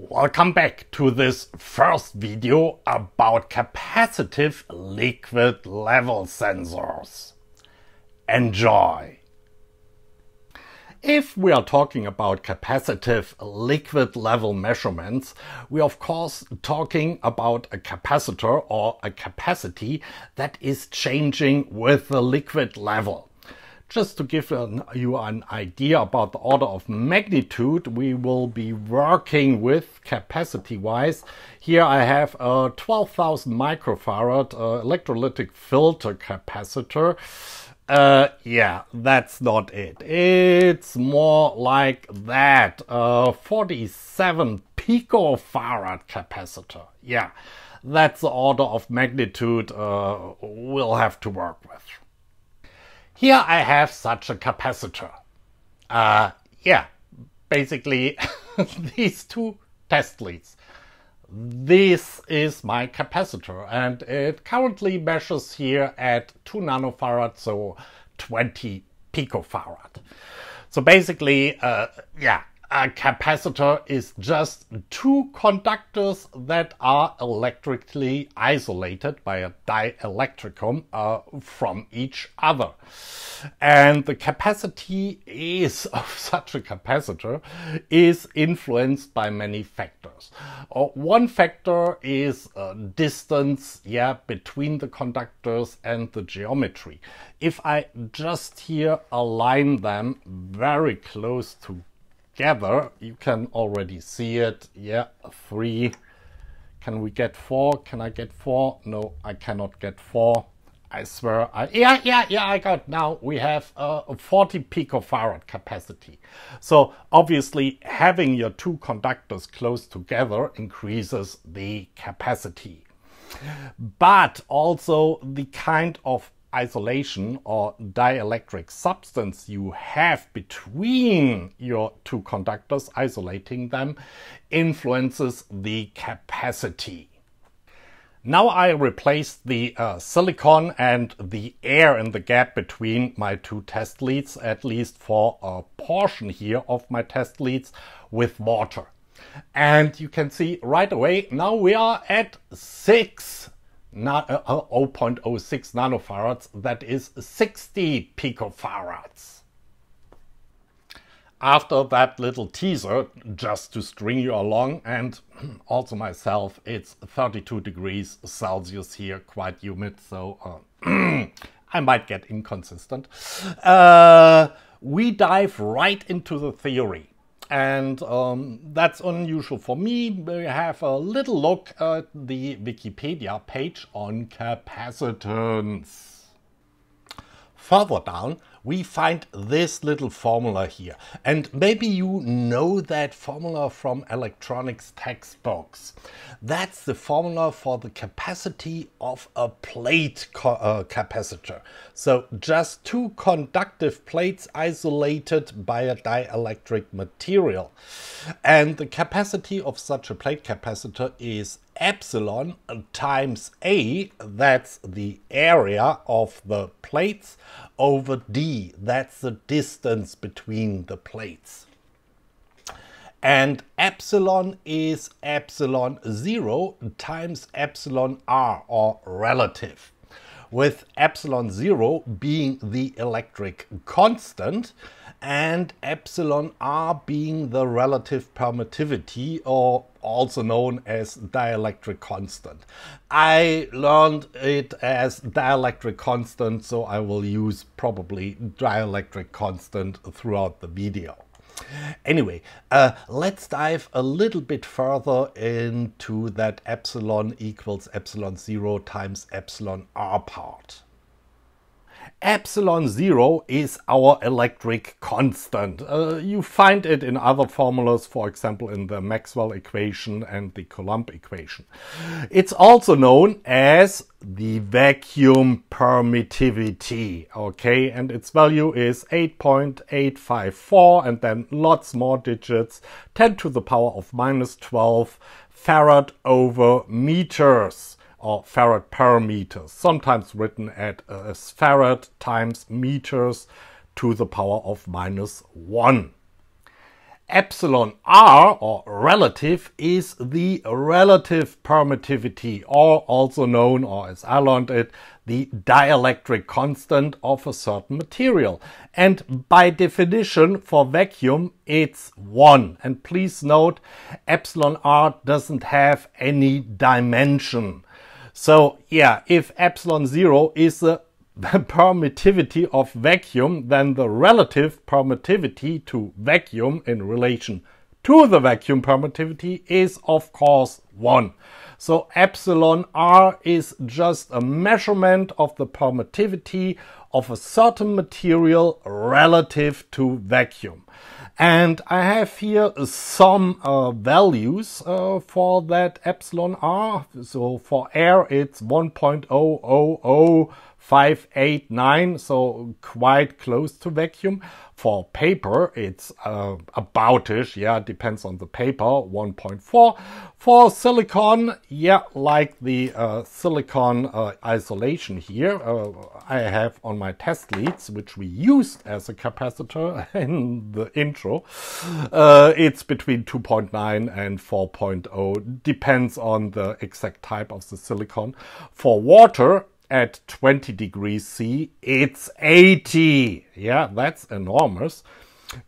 Welcome back to this first video about capacitive liquid level sensors. Enjoy! If we are talking about capacitive liquid level measurements, we are of course talking about a capacitor or a capacity that is changing with the liquid level. Just to give you an idea about the order of magnitude we will be working with capacity-wise, here I have a 12,000 microfarad uh, electrolytic filter capacitor. Uh, yeah, that's not it. It's more like that. Uh, 47 picofarad capacitor. Yeah, that's the order of magnitude uh, we'll have to work with. Here I have such a capacitor. Uh, yeah, basically these two test leads. This is my capacitor and it currently measures here at 2 nanofarad, so 20 picofarad. So basically, uh, yeah, a capacitor is just two conductors that are electrically isolated by a dielectricum uh, from each other. And the capacity is of such a capacitor is influenced by many factors. Uh, one factor is uh, distance yeah, between the conductors and the geometry. If I just here align them very close to together. You can already see it. Yeah, three. Can we get four? Can I get four? No, I cannot get four. I swear. I, yeah, yeah, yeah, I got now. We have a 40 picofarad capacity. So obviously having your two conductors close together increases the capacity. But also the kind of isolation or dielectric substance you have between your two conductors, isolating them, influences the capacity. Now I replaced the uh, silicon and the air in the gap between my two test leads, at least for a portion here of my test leads, with water. And you can see right away, now we are at 6 uh, uh, 0.06 nanofarads, that is 60 picofarads. After that little teaser, just to string you along, and also myself, it's 32 degrees Celsius here, quite humid, so uh, I might get inconsistent. Uh, we dive right into the theory and um, that's unusual for me. We have a little look at the Wikipedia page on capacitance. Further down, we find this little formula here. And maybe you know that formula from electronics textbooks. That's the formula for the capacity of a plate uh, capacitor. So just two conductive plates isolated by a dielectric material. And the capacity of such a plate capacitor is epsilon times A, that's the area of the plates, over D, that's the distance between the plates. And epsilon is epsilon 0 times epsilon r, or relative with epsilon 0 being the electric constant and epsilon r being the relative permittivity or also known as dielectric constant. I learned it as dielectric constant so I will use probably dielectric constant throughout the video. Anyway, uh, let's dive a little bit further into that epsilon equals epsilon 0 times epsilon r part. Epsilon zero is our electric constant. Uh, you find it in other formulas, for example, in the Maxwell equation and the Coulomb equation. It's also known as the vacuum permittivity, okay, and its value is 8.854 and then lots more digits, 10 to the power of minus 12 farad over meters or farad per meter, sometimes written at uh, as farad times meters to the power of minus 1. epsilon r or relative is the relative permittivity or also known or as I learned it the dielectric constant of a certain material. And by definition for vacuum it's 1 and please note epsilon r doesn't have any dimension so yeah if epsilon 0 is the permittivity of vacuum, then the relative permittivity to vacuum in relation to the vacuum permittivity is of course 1. So epsilon r is just a measurement of the permittivity of a certain material relative to vacuum. And I have here some uh, values uh, for that epsilon r. So for air it's 1.000 589, so quite close to vacuum. For paper, it's uh, aboutish, yeah, depends on the paper, 1.4. For silicon, yeah, like the uh, silicon uh, isolation here, uh, I have on my test leads, which we used as a capacitor in the intro, uh, it's between 2.9 and 4.0, depends on the exact type of the silicon. For water, at 20 degrees C, it's 80. Yeah, that's enormous.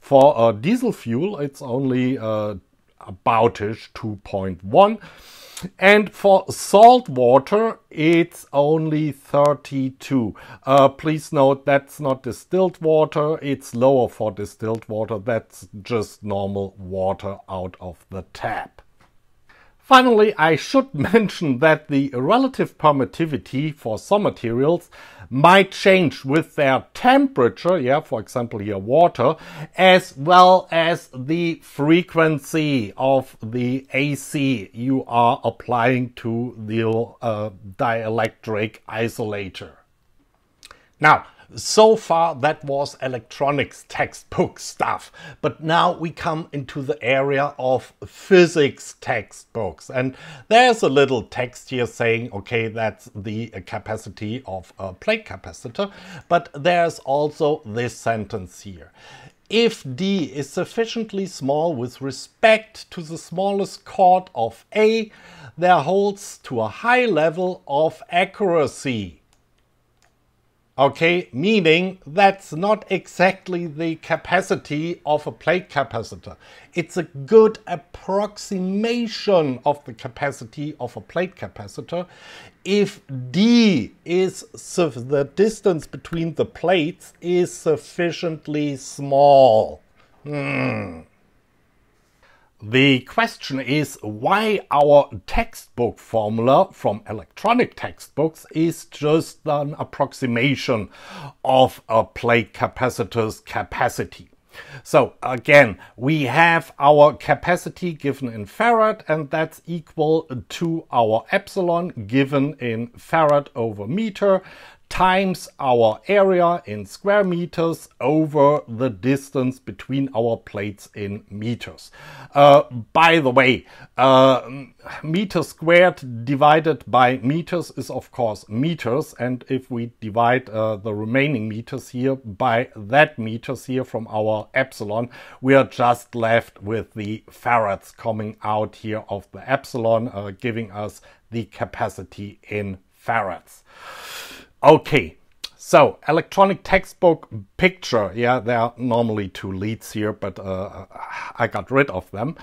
For uh, diesel fuel, it's only uh, aboutish 2.1. And for salt water, it's only 32. Uh, please note that's not distilled water. It's lower for distilled water. That's just normal water out of the tap. Finally, I should mention that the relative permittivity for some materials might change with their temperature, yeah, for example here water, as well as the frequency of the AC you are applying to the uh, dielectric isolator. Now, so far that was electronics textbook stuff, but now we come into the area of physics textbooks and there's a little text here saying, okay, that's the capacity of a plate capacitor, but there's also this sentence here. If D is sufficiently small with respect to the smallest chord of A, there holds to a high level of accuracy. Okay, meaning that's not exactly the capacity of a plate capacitor. It's a good approximation of the capacity of a plate capacitor. If D is the distance between the plates is sufficiently small. Hmm. The question is why our textbook formula from electronic textbooks is just an approximation of a plate capacitor's capacity. So again, we have our capacity given in farad and that's equal to our epsilon given in farad over meter times our area in square meters over the distance between our plates in meters. Uh, by the way, uh, meter squared divided by meters is of course meters and if we divide uh, the remaining meters here by that meters here from our epsilon, we are just left with the farads coming out here of the epsilon, uh, giving us the capacity in farads. Okay, so electronic textbook picture. Yeah, there are normally two leads here, but uh, I got rid of them.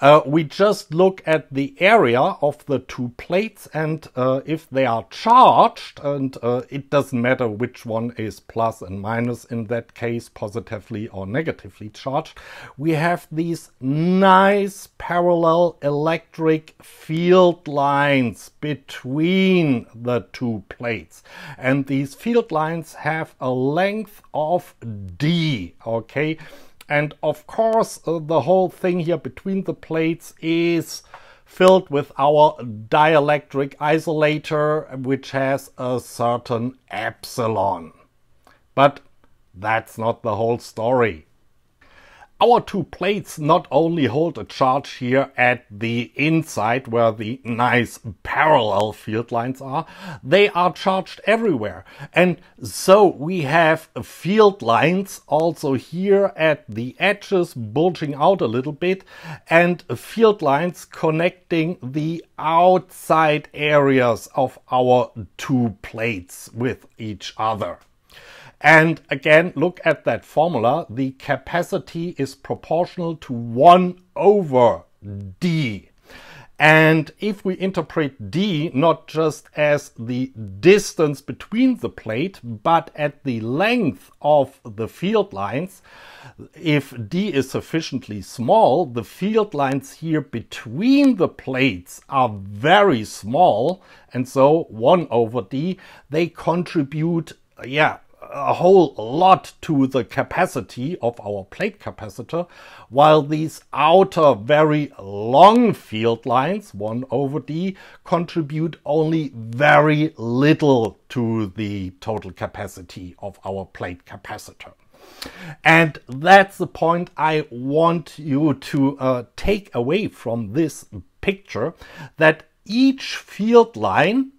Uh, we just look at the area of the two plates and uh, if they are charged, and uh, it doesn't matter which one is plus and minus in that case, positively or negatively charged, we have these nice parallel electric field lines between the two plates. And these field lines have a length of d, okay? And of course, uh, the whole thing here between the plates is filled with our dielectric isolator, which has a certain epsilon. But that's not the whole story. Our two plates not only hold a charge here at the inside where the nice parallel field lines are, they are charged everywhere. And so we have field lines also here at the edges bulging out a little bit and field lines connecting the outside areas of our two plates with each other. And again, look at that formula. The capacity is proportional to 1 over d. And if we interpret d not just as the distance between the plate, but at the length of the field lines, if d is sufficiently small, the field lines here between the plates are very small. And so 1 over d, they contribute, yeah, a whole lot to the capacity of our plate capacitor, while these outer very long field lines, 1 over d, contribute only very little to the total capacity of our plate capacitor. And that's the point I want you to uh, take away from this picture that each field line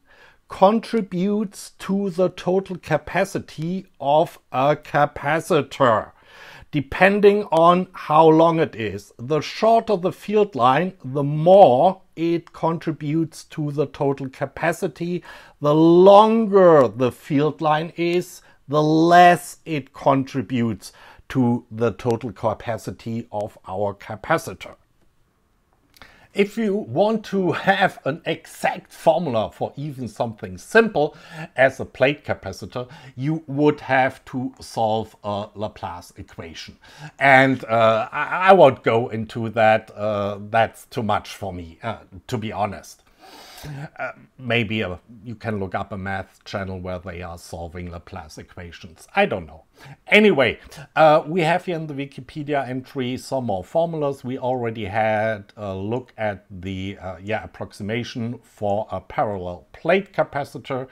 contributes to the total capacity of a capacitor depending on how long it is. The shorter the field line, the more it contributes to the total capacity. The longer the field line is, the less it contributes to the total capacity of our capacitor. If you want to have an exact formula for even something simple as a plate capacitor, you would have to solve a Laplace equation. And uh, I, I, won't go into that. Uh, that's too much for me, uh, to be honest. Uh, maybe a, you can look up a math channel where they are solving Laplace equations. I don't know. Anyway, uh, we have here in the Wikipedia entry some more formulas. We already had a look at the uh, yeah approximation for a parallel plate capacitor.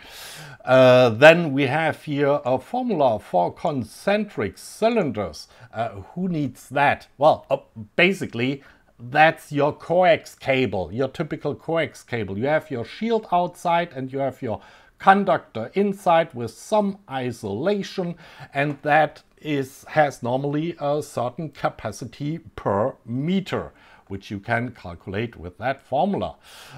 Uh, then we have here a formula for concentric cylinders. Uh, who needs that? Well, basically that's your coax cable, your typical coax cable. You have your shield outside and you have your conductor inside with some isolation and that is has normally a certain capacity per meter which you can calculate with that formula.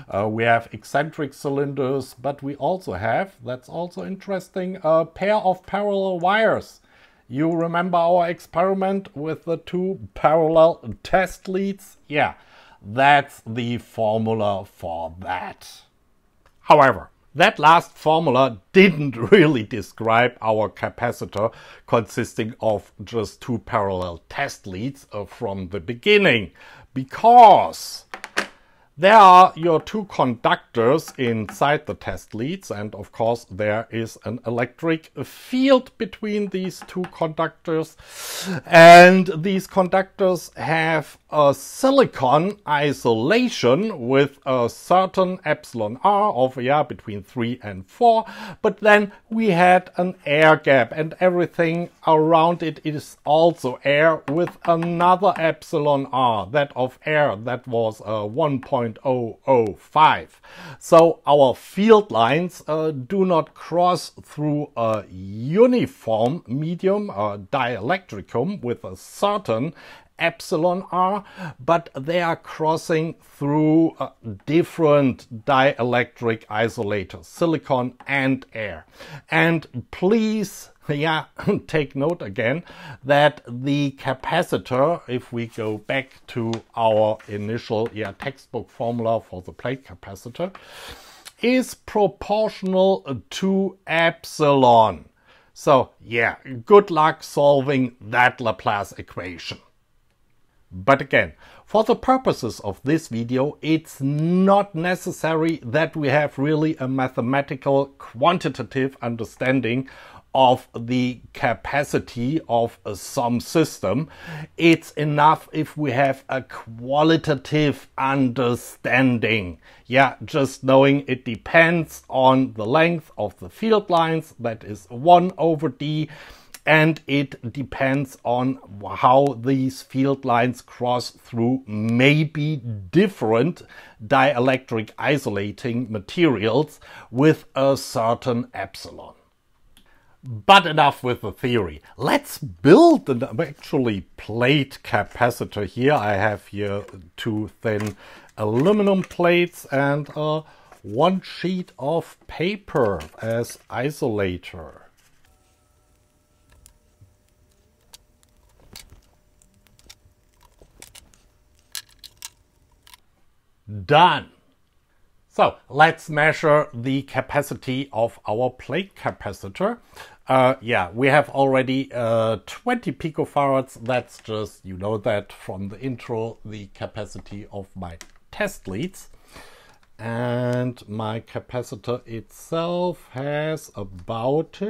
Uh, we have eccentric cylinders, but we also have, that's also interesting, a pair of parallel wires. You remember our experiment with the two parallel test leads? Yeah, that's the formula for that. However, that last formula didn't really describe our capacitor consisting of just two parallel test leads uh, from the beginning because there are your two conductors inside the test leads and of course there is an electric field between these two conductors. And these conductors have a silicon isolation with a certain epsilon r of yeah between 3 and 4 but then we had an air gap and everything around it is also air with another epsilon r that of air that was a 1.005 so our field lines uh, do not cross through a uniform medium a dielectricum with a certain epsilon r, but they are crossing through uh, different dielectric isolators, silicon and air. And please yeah, take note again that the capacitor, if we go back to our initial yeah, textbook formula for the plate capacitor, is proportional to epsilon. So yeah, good luck solving that Laplace equation. But again, for the purposes of this video, it's not necessary that we have really a mathematical quantitative understanding of the capacity of a some system. It's enough if we have a qualitative understanding. Yeah, just knowing it depends on the length of the field lines, that is 1 over d, and it depends on how these field lines cross through maybe different dielectric isolating materials with a certain epsilon. But enough with the theory. Let's build an actually plate capacitor here. I have here two thin aluminum plates and uh, one sheet of paper as isolator. Done. So let's measure the capacity of our plate capacitor. Uh, yeah, we have already uh, 20 picofarads. That's just, you know that from the intro, the capacity of my test leads. And my capacitor itself has about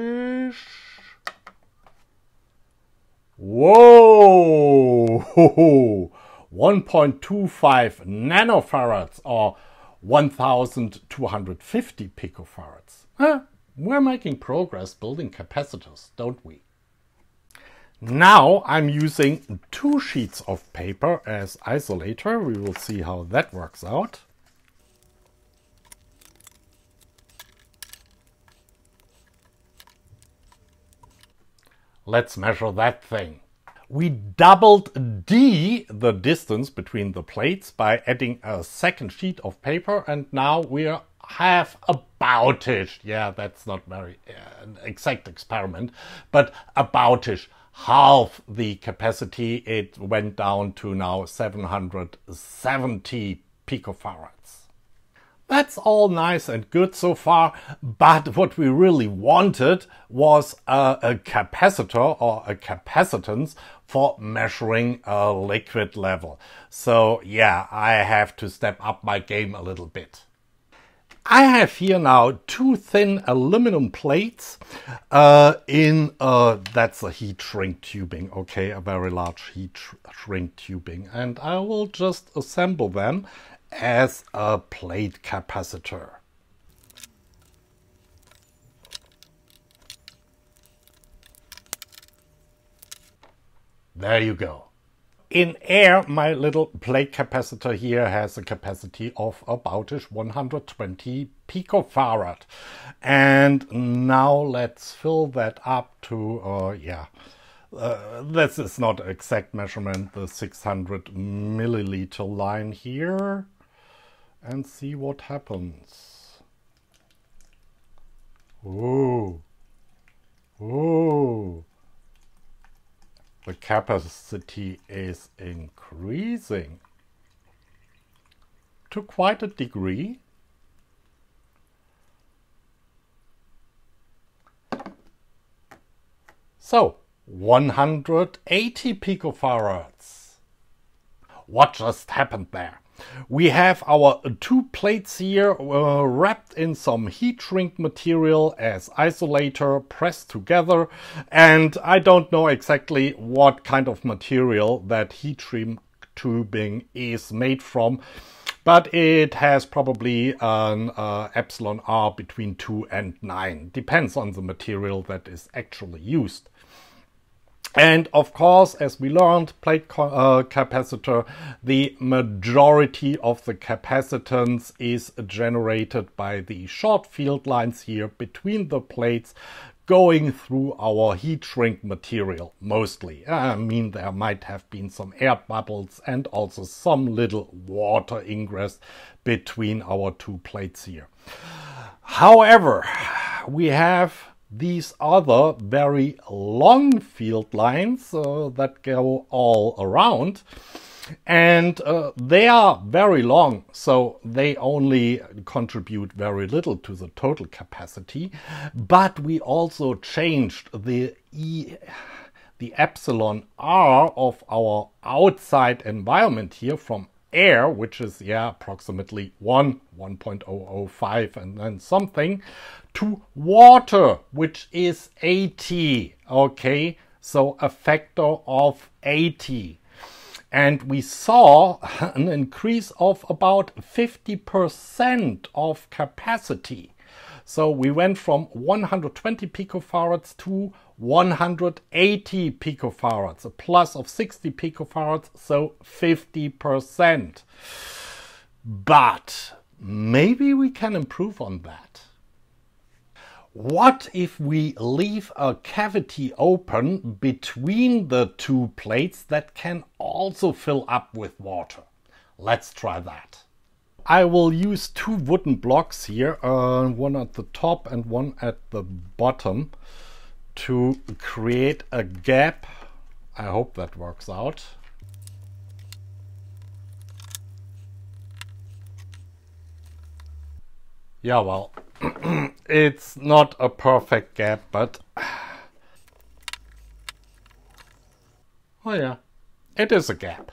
Whoa! 1.25 nanofarads or 1250 picofarads. Huh? We're making progress building capacitors, don't we? Now I'm using two sheets of paper as isolator. We will see how that works out. Let's measure that thing. We doubled d, the distance between the plates, by adding a second sheet of paper, and now we have aboutish, yeah, that's not very uh, exact experiment, but aboutish half the capacity. It went down to now 770 picofarads. That's all nice and good so far, but what we really wanted was a, a, capacitor or a capacitance for measuring a liquid level. So yeah, I have to step up my game a little bit. I have here now two thin aluminum plates uh, in, uh, that's a heat shrink tubing, okay, a very large heat shrink tubing. And I will just assemble them as a plate capacitor. There you go. In air, my little plate capacitor here has a capacity of about 120 picofarad. And now let's fill that up to, uh, yeah, uh, this is not exact measurement, the 600 milliliter line here. And see what happens. Ooh. Ooh the capacity is increasing to quite a degree. So, 180 picofarads. What just happened there? We have our two plates here uh, wrapped in some heat shrink material as isolator pressed together. And I don't know exactly what kind of material that heat shrink tubing is made from but it has probably an uh, epsilon r between 2 and 9 depends on the material that is actually used and of course, as we learned, plate uh, capacitor, the majority of the capacitance is generated by the short field lines here between the plates going through our heat shrink material mostly. I mean, there might have been some air bubbles and also some little water ingress between our two plates here. However, we have these other very long field lines uh, that go all around. And uh, they are very long so they only contribute very little to the total capacity. But we also changed the e the epsilon r of our outside environment here from air, which is, yeah, approximately 1, 1.005 and then something, to water, which is 80, okay? So a factor of 80. And we saw an increase of about 50% of capacity. So we went from 120 picofarads to 180 picofarads, a plus of 60 picofarads, so 50%. But maybe we can improve on that. What if we leave a cavity open between the two plates that can also fill up with water? Let's try that. I will use two wooden blocks here, uh, one at the top and one at the bottom to create a gap. I hope that works out. Yeah, well, it's not a perfect gap, but... Oh yeah, it is a gap.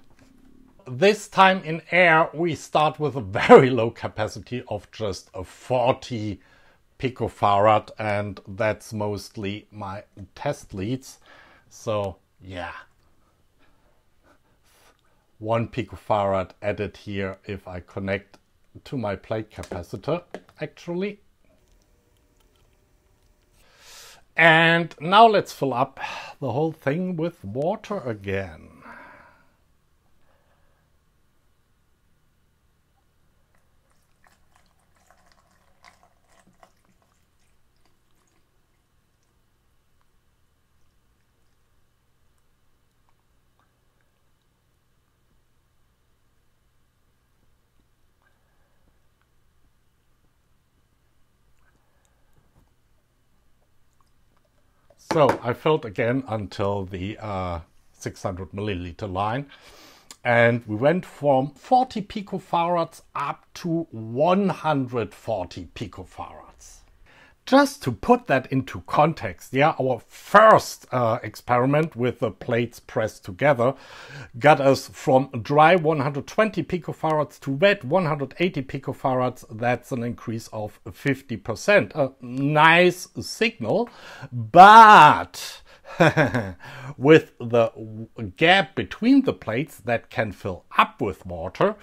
This time in air we start with a very low capacity of just a 40 picofarad and that's mostly my test leads. So yeah, one picofarad added here if I connect to my plate capacitor actually. And now let's fill up the whole thing with water again. So I filled again until the uh, 600 milliliter line. And we went from 40 picofarads up to 140 picofarads. Just to put that into context, yeah, our first uh, experiment with the plates pressed together got us from dry 120 picofarads to wet 180 picofarads. That's an increase of 50%. A nice signal, but with the gap between the plates that can fill up with water,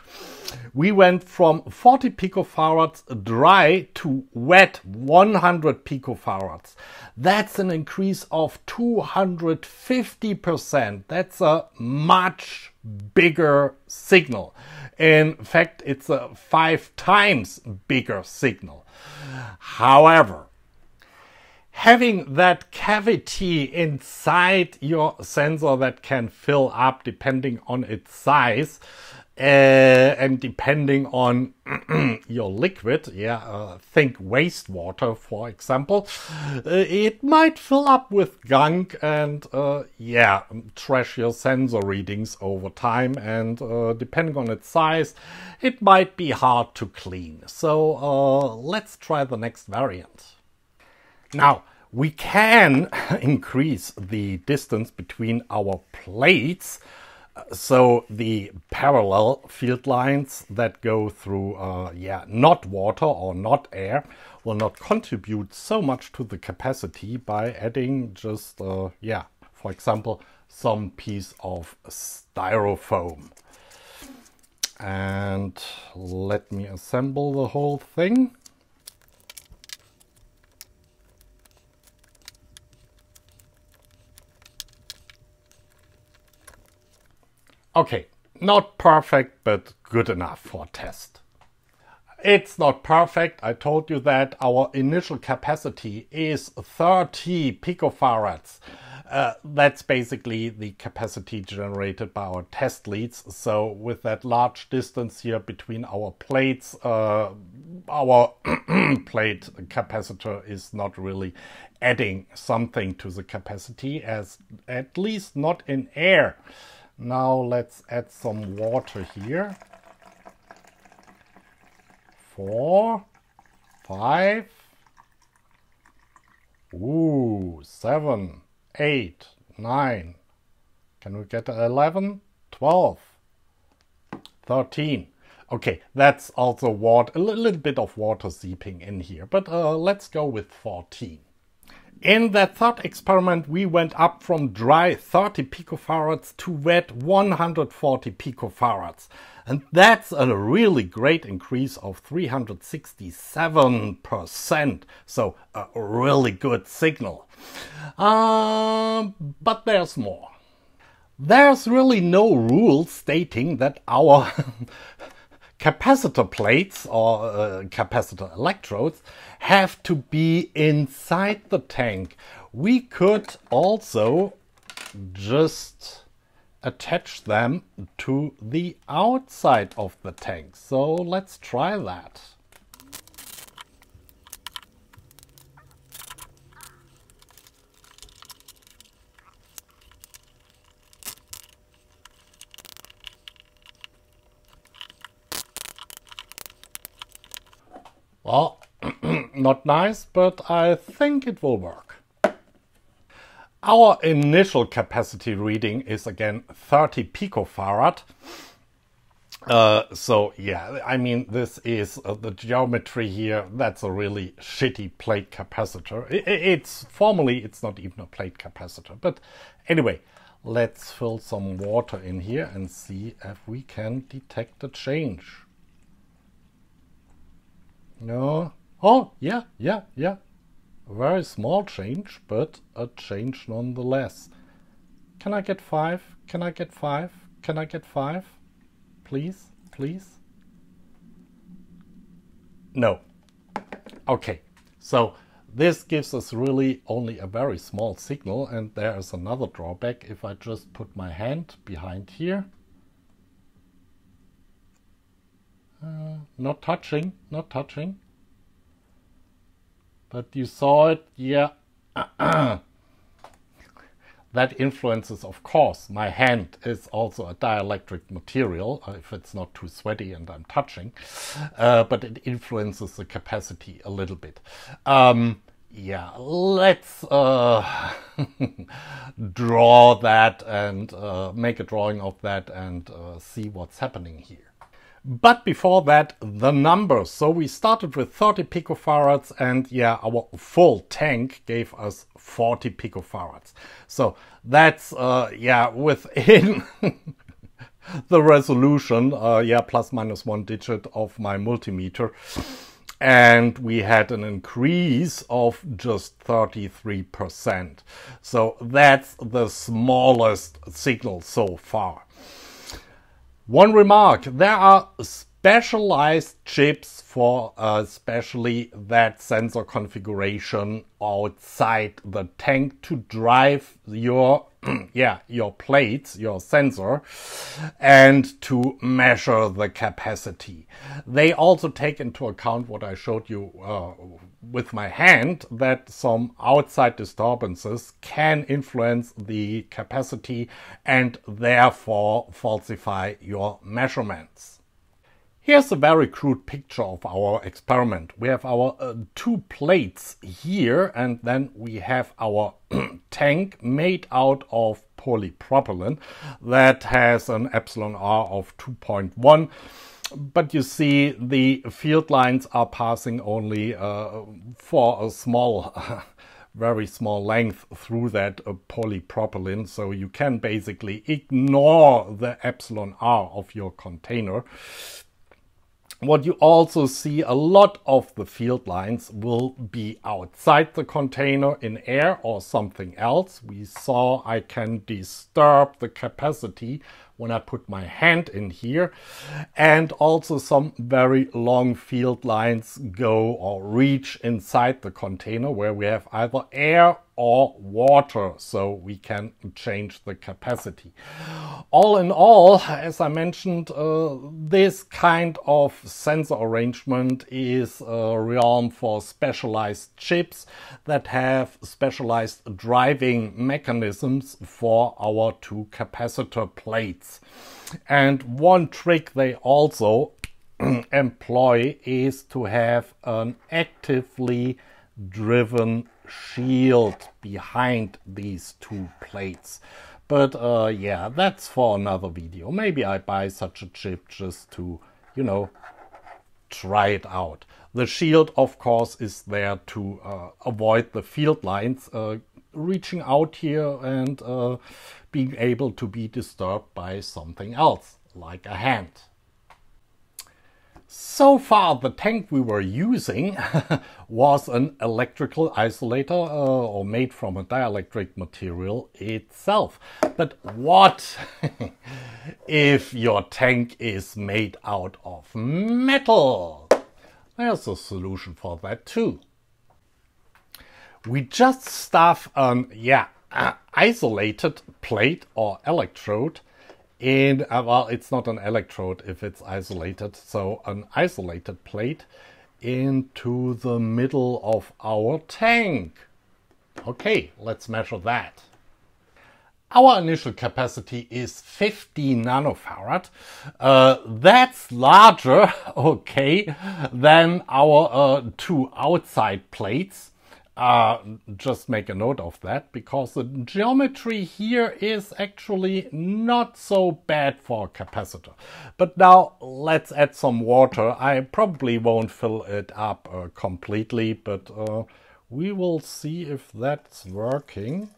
we went from 40 picofarads dry to wet 100 picofarads. That's an increase of 250%. That's a much bigger signal. In fact, it's a five times bigger signal. However, having that cavity inside your sensor that can fill up depending on its size uh, and depending on your liquid, yeah, uh, think wastewater, for example, uh, it might fill up with gunk and, uh, yeah, trash your sensor readings over time. And uh, depending on its size, it might be hard to clean. So uh, let's try the next variant. Now, we can increase the distance between our plates so the parallel field lines that go through uh, yeah not water or not air will not contribute so much to the capacity by adding just uh, yeah for example some piece of styrofoam. And let me assemble the whole thing Okay, not perfect, but good enough for a test. It's not perfect, I told you that. Our initial capacity is 30 picofarads. Uh, that's basically the capacity generated by our test leads. So with that large distance here between our plates, uh, our plate capacitor is not really adding something to the capacity as at least not in air. Now let's add some water here. Four, five, ooh, seven, eight, nine. Can we get 11, 12, 13. Okay, that's also water, a little bit of water seeping in here, but uh, let's go with 14. In that third experiment, we went up from dry 30 picofarads to wet 140 picofarads. And that's a really great increase of 367%. So a really good signal. Um, but there's more. There's really no rule stating that our capacitor plates or uh, capacitor electrodes have to be inside the tank. We could also just attach them to the outside of the tank. So let's try that. Well, not nice, but I think it will work. Our initial capacity reading is again 30 picofarad. Uh, so yeah, I mean, this is uh, the geometry here. That's a really shitty plate capacitor. It, it's formally, it's not even a plate capacitor. But anyway, let's fill some water in here and see if we can detect a change. No. Oh, yeah, yeah, yeah. A very small change, but a change nonetheless. Can I get five? Can I get five? Can I get five? Please, please? No. Okay, so this gives us really only a very small signal and there is another drawback if I just put my hand behind here. Uh, not touching, not touching. But you saw it, yeah. that influences, of course, my hand is also a dielectric material, uh, if it's not too sweaty and I'm touching, uh, but it influences the capacity a little bit. Um, yeah, let's uh, draw that and uh, make a drawing of that and uh, see what's happening here. But before that, the numbers. So we started with 30 picofarads and yeah, our full tank gave us 40 picofarads. So that's, uh, yeah, within the resolution, uh, yeah, plus minus one digit of my multimeter. And we had an increase of just 33%. So that's the smallest signal so far. One remark, there are specialized chips for uh, especially that sensor configuration outside the tank to drive your yeah your plates your sensor and to measure the capacity. They also take into account what i showed you uh, with my hand that some outside disturbances can influence the capacity and therefore falsify your measurements Here's a very crude picture of our experiment. We have our uh, two plates here and then we have our tank made out of polypropylene that has an epsilon R of 2.1 but you see the field lines are passing only uh, for a small very small length through that uh, polypropylene so you can basically ignore the epsilon R of your container what you also see a lot of the field lines will be outside the container in air or something else. We saw I can disturb the capacity when I put my hand in here. And also some very long field lines go or reach inside the container where we have either air or water so we can change the capacity. All in all, as I mentioned, uh, this kind of sensor arrangement is a realm for specialized chips that have specialized driving mechanisms for our two capacitor plates. And one trick they also employ is to have an actively driven shield behind these two plates. But uh, yeah, that's for another video. Maybe I buy such a chip just to, you know, try it out. The shield, of course, is there to uh, avoid the field lines uh, reaching out here and uh, being able to be disturbed by something else, like a hand. So far, the tank we were using was an electrical isolator uh, or made from a dielectric material itself. But what if your tank is made out of metal? There's a solution for that too. We just stuff an yeah, uh, isolated plate or electrode in, uh, well, it's not an electrode if it's isolated, so an isolated plate into the middle of our tank. Okay, let's measure that. Our initial capacity is 50 nanofarad. Uh, that's larger, okay, than our uh, two outside plates. Uh, just make a note of that because the geometry here is actually not so bad for a capacitor. But now let's add some water. I probably won't fill it up uh, completely, but uh, we will see if that's working.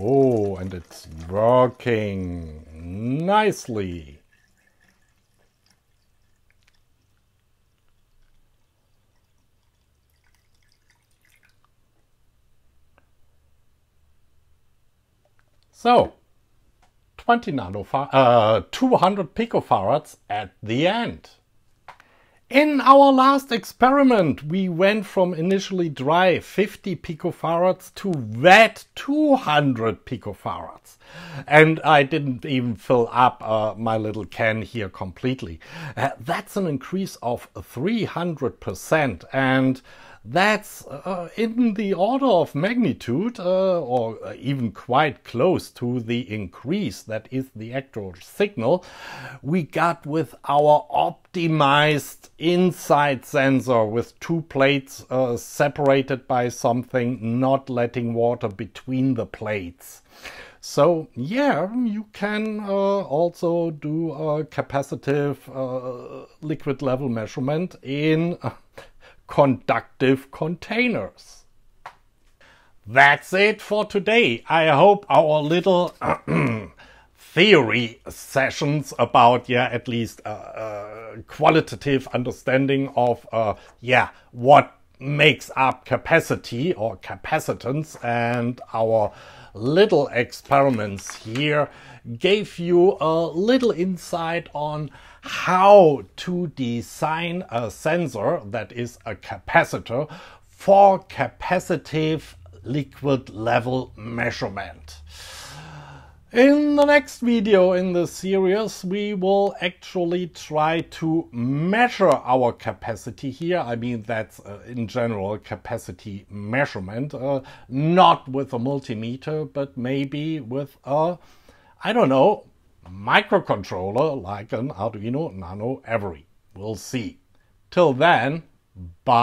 Oh, and it's working nicely. So, 20 nanofarads, uh, 200 picofarads at the end. In our last experiment, we went from initially dry 50 picofarads to wet 200 picofarads. And I didn't even fill up uh, my little can here completely. Uh, that's an increase of 300%. And that's uh, in the order of magnitude uh, or even quite close to the increase that is the actual signal we got with our optimized inside sensor with two plates uh, separated by something not letting water between the plates. So yeah, you can uh, also do a capacitive uh, liquid level measurement in conductive containers. That's it for today. I hope our little theory sessions about, yeah, at least uh, uh, qualitative understanding of, uh, yeah, what makes up capacity or capacitance and our little experiments here gave you a little insight on how to design a sensor that is a capacitor for capacitive liquid level measurement. In the next video in the series, we will actually try to measure our capacity here. I mean, that's uh, in general capacity measurement, uh, not with a multimeter, but maybe with a, I don't know, microcontroller like an Arduino Nano Every. We'll see. Till then, bye.